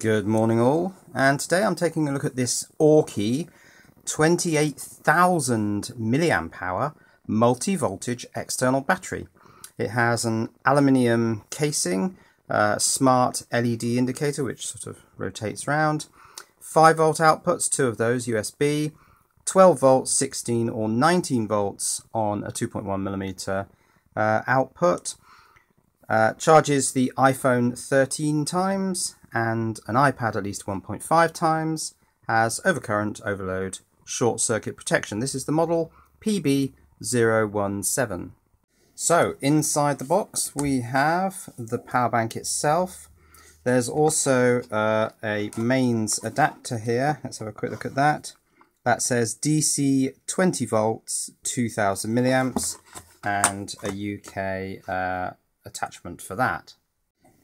Good morning all, and today I'm taking a look at this Aukey 28,000 milliamp hour multi-voltage external battery. It has an aluminium casing, smart LED indicator which sort of rotates around, 5 volt outputs, two of those USB, 12 volts, 16 or 19 volts on a 2.1 millimeter uh, output, uh, charges the iPhone 13 times and an iPad at least 1.5 times, has overcurrent, overload, short circuit protection. This is the model PB017. So inside the box we have the power bank itself. There's also uh, a mains adapter here. Let's have a quick look at that. That says DC 20 volts, 2000 milliamps, and a UK uh, attachment for that.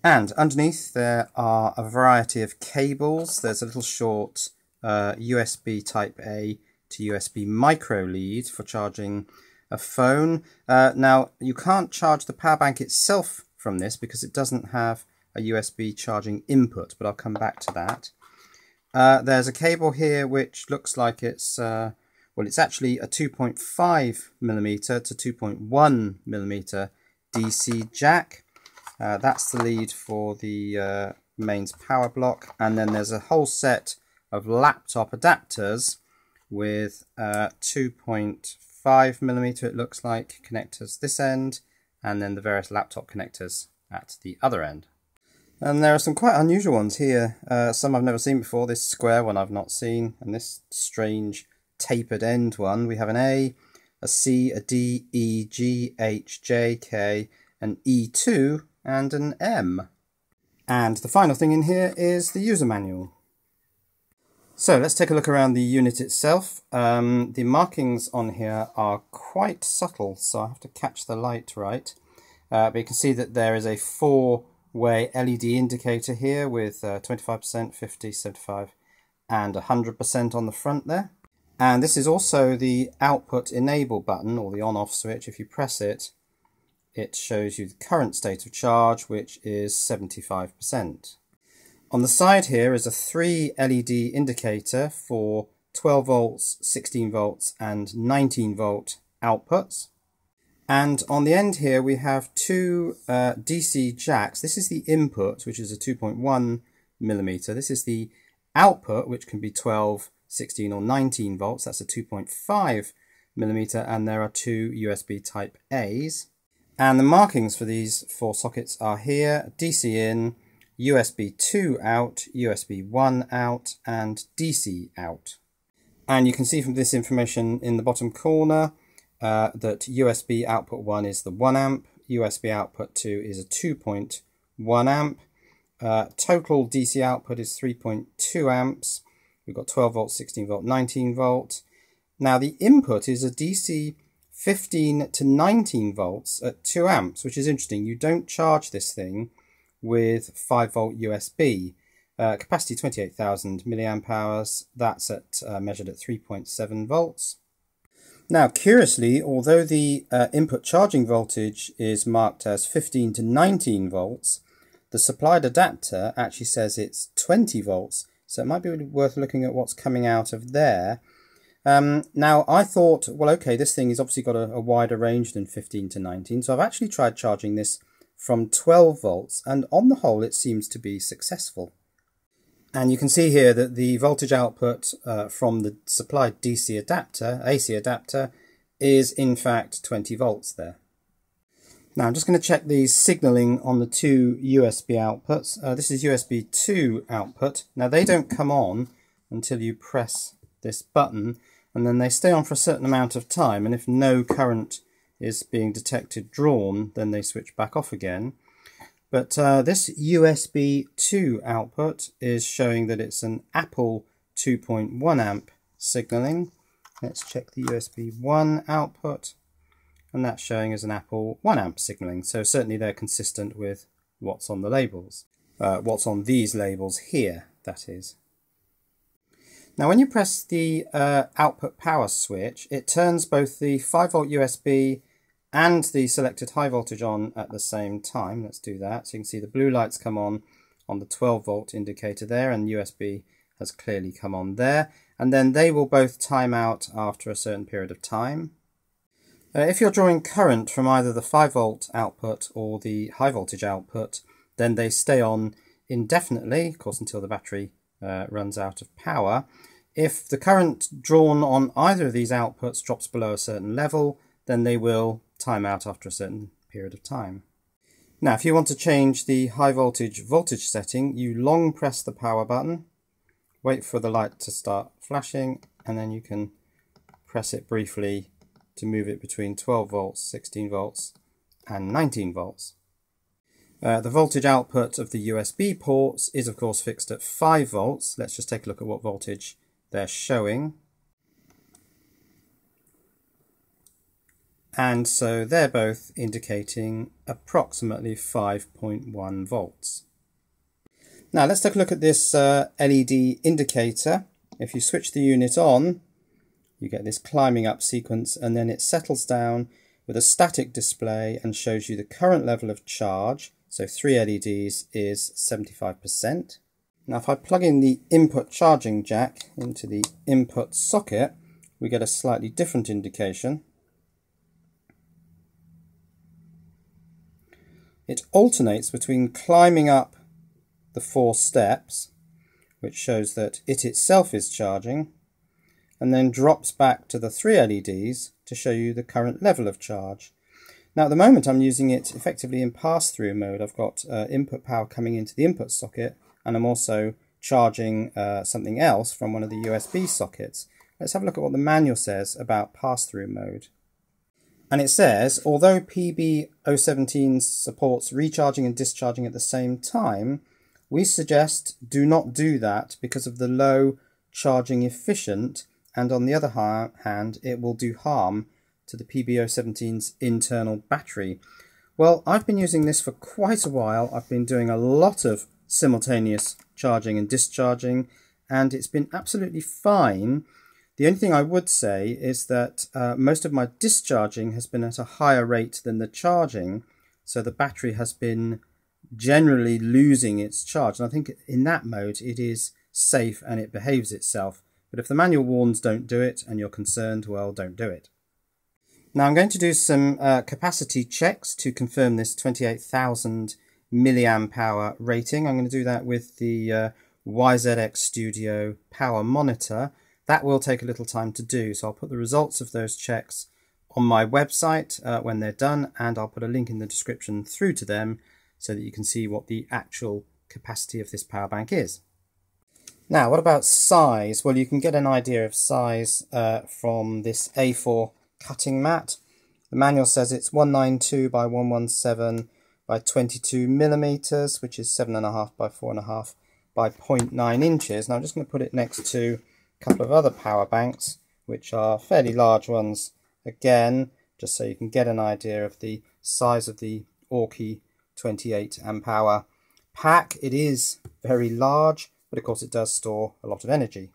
And underneath there are a variety of cables. There's a little short uh, USB type A to USB micro lead for charging a phone. Uh, now you can't charge the power bank itself from this because it doesn't have a USB charging input, but I'll come back to that. Uh, there's a cable here which looks like it's, uh, well it's actually a 2.5 millimeter to 2.1 millimeter DC jack. Uh, that's the lead for the uh, mains power block. And then there's a whole set of laptop adapters with uh, 2.5 millimeter, it looks like, connectors this end, and then the various laptop connectors at the other end. And there are some quite unusual ones here. Uh, some I've never seen before. This square one I've not seen, and this strange tapered end one. We have an A, a C, a D, E, G, H, J, K, an E2, and an M. And the final thing in here is the user manual. So let's take a look around the unit itself. Um, the markings on here are quite subtle, so I have to catch the light right. Uh, but you can see that there is a four-way LED indicator here with 25%, uh, 50, 75 and 100% on the front there. And this is also the output enable button or the on off switch. If you press it, it shows you the current state of charge, which is 75%. On the side here is a three LED indicator for 12 volts, 16 volts and 19 volt outputs. And on the end here we have two uh, DC jacks. This is the input, which is a 2.1 millimeter. This is the output, which can be 12, 16 or 19 volts. That's a 2.5 millimeter. And there are two USB type A's. And the markings for these four sockets are here, DC in, USB 2 out, USB 1 out, and DC out. And you can see from this information in the bottom corner uh, that USB output 1 is the 1 amp, USB output 2 is a 2.1 amp, uh, total DC output is 3.2 amps, we've got 12 volt, 16 volt, 19 volt. Now the input is a DC 15 to 19 volts at 2 amps, which is interesting. You don't charge this thing with 5 volt USB. Uh, capacity 28,000 milliamp hours. That's at uh, measured at 3.7 volts. Now, curiously, although the uh, input charging voltage is marked as 15 to 19 volts, the supplied adapter actually says it's 20 volts. So it might be worth looking at what's coming out of there. Um, now, I thought, well, okay, this thing has obviously got a, a wider range than 15 to 19. So I've actually tried charging this from 12 volts and on the whole it seems to be successful. And you can see here that the voltage output uh, from the supplied DC adapter, AC adapter, is in fact 20 volts there. Now I'm just going to check the signaling on the two USB outputs. Uh, this is USB 2 output. Now they don't come on until you press this button and then they stay on for a certain amount of time and if no current is being detected drawn, then they switch back off again. But uh, this USB 2 output is showing that it's an Apple 2.1 amp signaling. Let's check the USB 1 output, and that's showing as an Apple 1 amp signaling. So certainly they're consistent with what's on the labels. Uh, what's on these labels here, that is. Now when you press the uh, output power switch, it turns both the 5 volt USB and the selected high voltage on at the same time. Let's do that. So you can see the blue lights come on on the 12 volt indicator there and USB has clearly come on there and then they will both time out after a certain period of time. Uh, if you're drawing current from either the 5 volt output or the high voltage output then they stay on indefinitely, of course until the battery uh, runs out of power. If the current drawn on either of these outputs drops below a certain level then they will time out after a certain period of time. Now, if you want to change the high voltage voltage setting, you long press the power button, wait for the light to start flashing, and then you can press it briefly to move it between 12 volts, 16 volts, and 19 volts. Uh, the voltage output of the USB ports is of course fixed at 5 volts. Let's just take a look at what voltage they're showing. and so they're both indicating approximately 5.1 volts. Now let's take a look at this uh, LED indicator. If you switch the unit on, you get this climbing up sequence and then it settles down with a static display and shows you the current level of charge. So three LEDs is 75%. Now if I plug in the input charging jack into the input socket, we get a slightly different indication. It alternates between climbing up the four steps, which shows that it itself is charging, and then drops back to the three LEDs to show you the current level of charge. Now at the moment I'm using it effectively in pass-through mode. I've got uh, input power coming into the input socket and I'm also charging uh, something else from one of the USB sockets. Let's have a look at what the manual says about pass-through mode. And it says, although PB017 supports recharging and discharging at the same time, we suggest do not do that because of the low charging efficient and on the other hand it will do harm to the PB017's internal battery. Well, I've been using this for quite a while. I've been doing a lot of simultaneous charging and discharging and it's been absolutely fine the only thing I would say is that uh, most of my discharging has been at a higher rate than the charging, so the battery has been generally losing its charge. And I think in that mode it is safe and it behaves itself. But if the manual warns don't do it and you're concerned, well, don't do it. Now I'm going to do some uh, capacity checks to confirm this 28,000 milliamp hour rating. I'm going to do that with the uh, YZX Studio power monitor. That will take a little time to do, so I'll put the results of those checks on my website uh, when they're done, and I'll put a link in the description through to them so that you can see what the actual capacity of this power bank is. Now, what about size? Well, you can get an idea of size uh, from this A4 cutting mat. The manual says it's 192 by 117 by 22 millimeters, which is 7.5 by 4.5 by 0.9 inches. Now, I'm just going to put it next to a couple of other power banks, which are fairly large ones. Again, just so you can get an idea of the size of the Aukey 28 amp hour pack. It is very large, but of course it does store a lot of energy.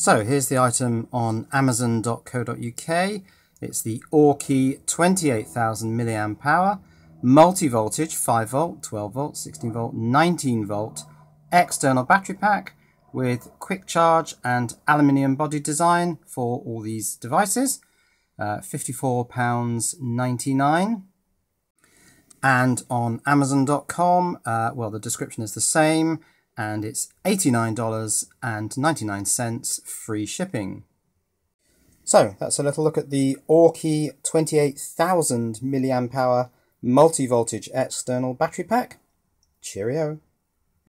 So here's the item on amazon.co.uk. It's the Aukey 28,000 milliamp hour, multi-voltage 5 volt, 12 volt, 16 volt, 19 volt external battery pack with quick charge and aluminium body design for all these devices. Uh, £54.99 and on amazon.com uh, well the description is the same and it's $89.99 free shipping. So that's a little look at the Aukey 28,000 milliamp multi-voltage external battery pack. Cheerio